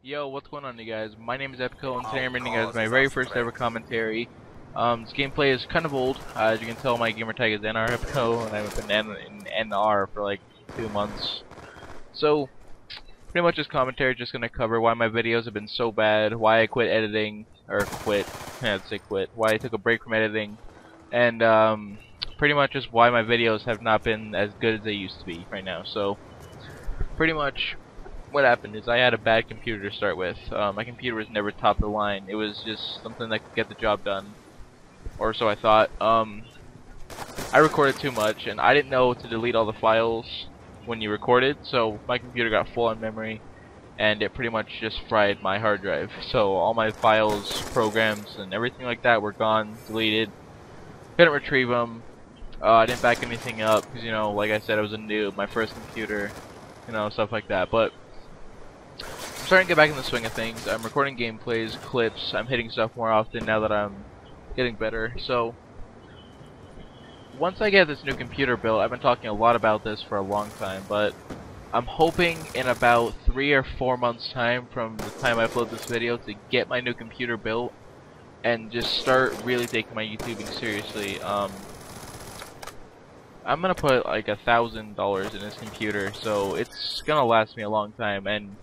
Yo, what's going on you guys? My name is Epico and today I'm bringing you guys my very first ever commentary. Um, this gameplay is kind of old. Uh, as you can tell, my gamer tag is NR Epico and I've been in, in NR for like two months. So, pretty much this commentary is just going to cover why my videos have been so bad, why I quit editing, or quit, I'd say quit, why I took a break from editing, and um, pretty much just why my videos have not been as good as they used to be right now. So, pretty much what happened is I had a bad computer to start with. Uh, my computer was never top of the line. It was just something that could get the job done, or so I thought. Um, I recorded too much, and I didn't know to delete all the files when you recorded, so my computer got full on memory, and it pretty much just fried my hard drive. So all my files, programs, and everything like that were gone, deleted. Couldn't retrieve them. Uh, I didn't back anything up because you know, like I said, I was a noob, my first computer, you know, stuff like that. But starting to get back in the swing of things. I'm recording gameplays, clips. I'm hitting stuff more often now that I'm getting better. So once I get this new computer built, I've been talking a lot about this for a long time, but I'm hoping in about three or four months time from the time I upload this video to get my new computer built and just start really taking my YouTubing seriously. Um, I'm gonna put like a thousand dollars in this computer, so it's gonna last me a long time and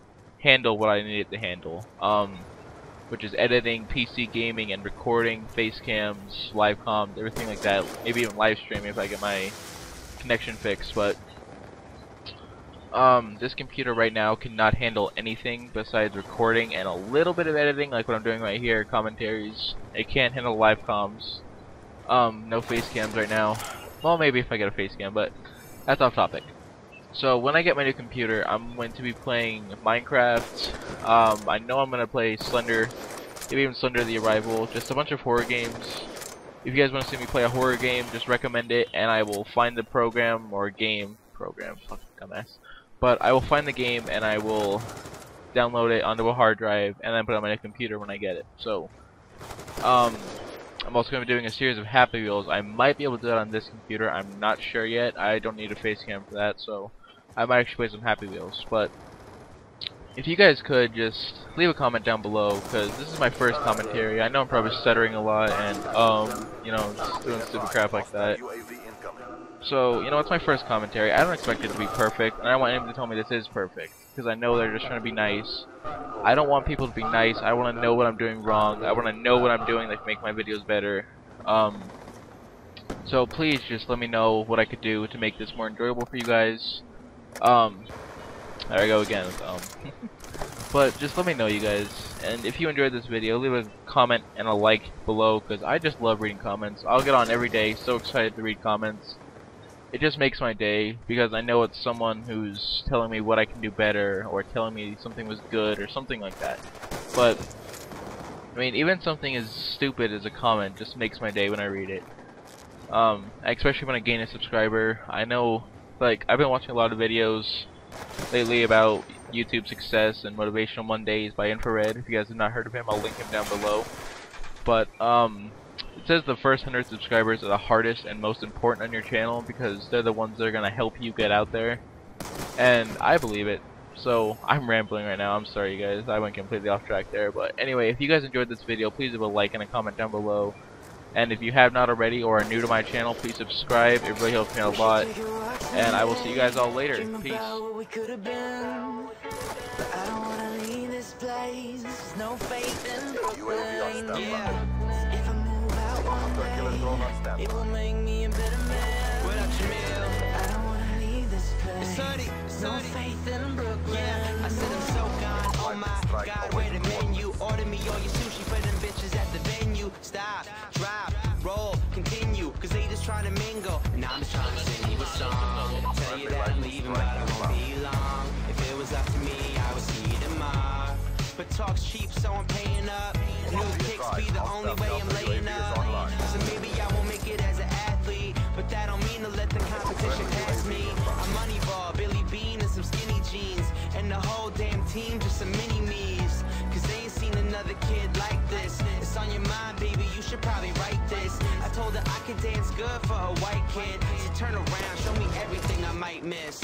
handle what I need it to handle. Um, which is editing, PC gaming, and recording, face cams, live comms, everything like that. Maybe even live streaming if I get my connection fixed. But um, this computer right now cannot handle anything besides recording and a little bit of editing, like what I'm doing right here, commentaries. It can't handle live comms. Um, no face cams right now. Well, maybe if I get a face cam, but that's off topic. So when I get my new computer, I'm going to be playing Minecraft. Um, I know I'm going to play Slender, maybe even Slender the Arrival, just a bunch of horror games. If you guys want to see me play a horror game, just recommend it, and I will find the program or game program. Fuck, dumbass. But I will find the game and I will download it onto a hard drive and then put it on my new computer when I get it. So, um, I'm also going to be doing a series of Happy Wheels. I might be able to do that on this computer. I'm not sure yet. I don't need a face cam for that, so I might actually play some Happy Wheels. But if you guys could just leave a comment down below, because this is my first commentary. I know I'm probably stuttering a lot and, um, you know, just doing stupid crap like that. So, you know, it's my first commentary. I don't expect it to be perfect, and I don't want anybody to tell me this is perfect, because I know they're just trying to be nice. I don't want people to be nice. I want to know what I'm doing wrong. I want to know what I'm doing that can make my videos better. Um, so please just let me know what I could do to make this more enjoyable for you guys. Um, there I go again. Um, but just let me know, you guys. And if you enjoyed this video, leave a comment and a like below, because I just love reading comments. I'll get on every day, so excited to read comments it just makes my day because I know it's someone who's telling me what I can do better or telling me something was good or something like that. But I mean, even something as stupid as a comment just makes my day when I read it. Um, especially when I gain a subscriber. I know, like, I've been watching a lot of videos lately about YouTube success and Motivational Mondays by Infrared. If you guys have not heard of him, I'll link him down below. But, um, it says the first 100 subscribers are the hardest and most important on your channel because they're the ones that are going to help you get out there. And I believe it. So, I'm rambling right now. I'm sorry, you guys. I went completely off track there. But anyway, if you guys enjoyed this video, please leave a like and a comment down below. And if you have not already or are new to my channel, please subscribe. It really helps me out a lot. And I will see you guys all later. Peace. It will make me a better man. What up, Jamil? I don't wanna leave this place. Sunny, no faith in Brooklyn. Yeah, I said long. If it was up to me, I would see you tomorrow. But talk's cheap, so I'm paying up. New kicks be the only way I'm laying up. So maybe I won't make it as an athlete, but that don't mean to let the competition pass me. I'm Moneyball, Billy Beane, and some skinny jeans, and the whole damn team just some mini me's. Cause they ain't seen another kid like this. It's on your mind, baby, you should probably write this. I told her I could dance good for a white kid. So turn around, show me everything I might miss.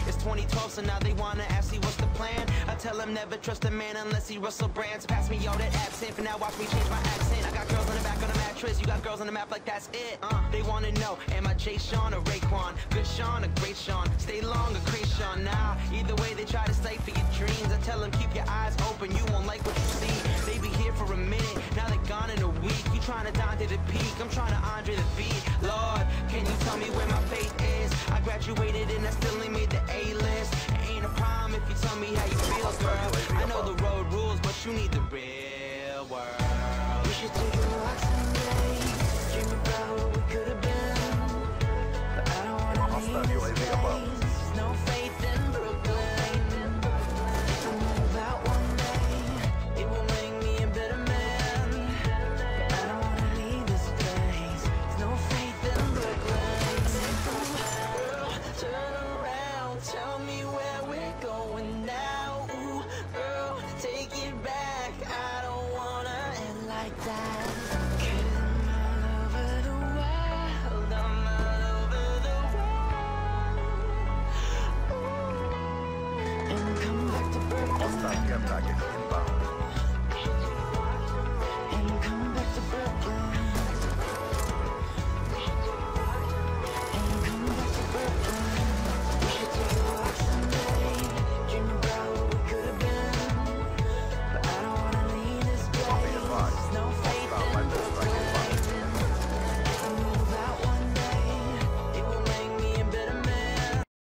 It's 2012, so now they wanna ask me what's the plan. I tell them never trust a man unless he Russell Brands. Pass me all that absinthe, and now watch me change my accent. I got girls on the back of the mattress, you got girls on the map like that's it. Uh, they wanna know, am I Jay Sean or Raekwon? Good Sean or great Sean? Stay long or Kreayshawn? Nah, either way they try to stay for your dreams. I tell them keep your eyes open, you won't like what you see. They be here for a minute, now they're gone in a week. You trying to down to the peak, I'm trying to Andre